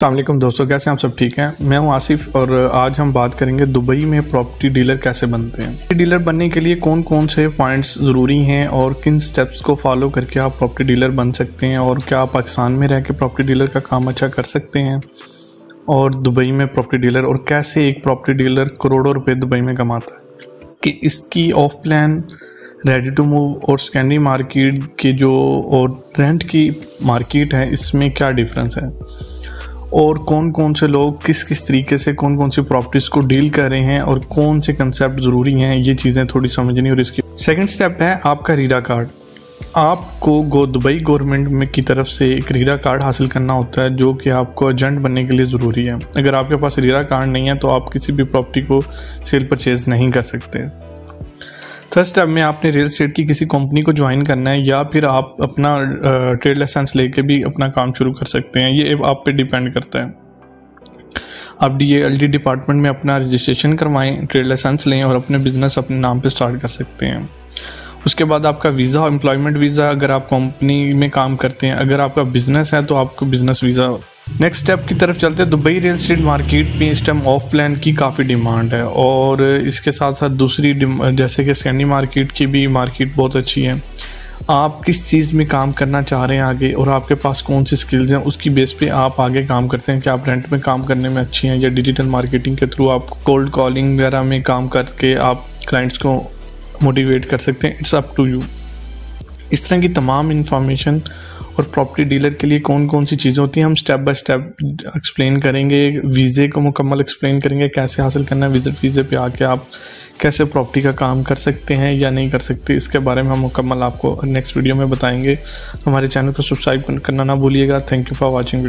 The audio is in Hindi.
अल्लाम दोस्तों, कैसे हैं आप सब? ठीक हैं? मैं हूँ आसिफ और आज हम बात करेंगे दुबई में प्रॉपर्टी डीलर कैसे बनते हैं। प्रॉपर्टी डीलर बनने के लिए कौन कौन से पॉइंट्स ज़रूरी हैं और किन स्टेप्स को फॉलो करके आप प्रॉपर्टी डीलर बन सकते हैं और क्या आप पाकिस्तान में रह के प्रॉपर्टी डीलर का काम अच्छा कर सकते हैं और दुबई में प्रॉपर्टी डीलर और कैसे एक प्रॉपर्टी डीलर करोड़ों रुपये दुबई में कमाता है। कि इसकी of plan ready to move और स्कैंडी मार्केट की जो, और रेंट की मार्केट है, इसमें क्या डिफरेंस है? और कौन कौन से लोग किस किस तरीके से कौन कौन सी प्रॉपर्टीज़ को डील कर रहे हैं और कौन से कंसेप्ट ज़रूरी हैं, ये चीज़ें थोड़ी समझनी और इसकी। सेकेंड स्टेप है आपका रीडा कार्ड आपको गो, दुबई गवर्नमेंट में की तरफ़ से एक रीरा कार्ड हासिल करना होता है, जो कि आपको एजेंट बनने के लिए ज़रूरी है। अगर आपके पास रीरा कार्ड नहीं है तो आप किसी भी प्रॉपर्टी को सेल परचेज नहीं कर सकते। थर्ड स्टेप में आपने रियल स्टेट की किसी कंपनी को ज्वाइन करना है, या फिर आप अपना ट्रेड लाइसेंस लेके भी अपना काम शुरू कर सकते हैं। ये आप पे डिपेंड करता है। आप डी एल डी डिपार्टमेंट में अपना रजिस्ट्रेशन करवाएँ ट्रेड लाइसेंस लें और अपने बिज़नेस अपने नाम पे स्टार्ट कर सकते हैं। उसके बाद आपका वीज़ा एम्प्लॉयमेंट वीज़ा अगर आप कंपनी में काम करते हैं, अगर आपका बिज़नेस है तो आपको बिज़नेस वीज़ा नेक्स्ट स्टेप की तरफ़ चलते हैं, दुबई रियल स्टेट मार्केट में इस टाइम ऑफ़ प्लान की काफ़ी डिमांड है और इसके साथ साथ दूसरी जैसे कि सैनी मार्केट की भी मार्केट बहुत अच्छी है। आप किस चीज़ में काम करना चाह रहे हैं आगे और आपके पास कौन सी स्किल्स हैं, उसकी बेस पे आप आगे काम करते हैं कि आप रेंट में काम करने में अच्छी हैं या डिजिटल मार्केटिंग के थ्रू आप कोल्ड कॉलिंग वगैरह में काम करके आप क्लाइंट्स को मोटिवेट कर सकते हैं। इट्स अप टू यू इस तरह की तमाम इन्फॉर्मेशन और प्रॉपर्टी डीलर के लिए कौन कौन सी चीज़ें होती हैं, हम स्टेप बाय स्टेप एक्सप्लेन करेंगे वीज़े को मुकम्मल एक्सप्लेन करेंगे, कैसे हासिल करना है विज़िट वीज़े पे आके आप कैसे प्रॉपर्टी का काम कर सकते हैं या नहीं कर सकते, इसके बारे में हम मुकम्मल आपको नेक्स्ट वीडियो में बताएँगे। हमारे चैनल को सब्सक्राइब करना ना भूलिएगा। Thank you for watching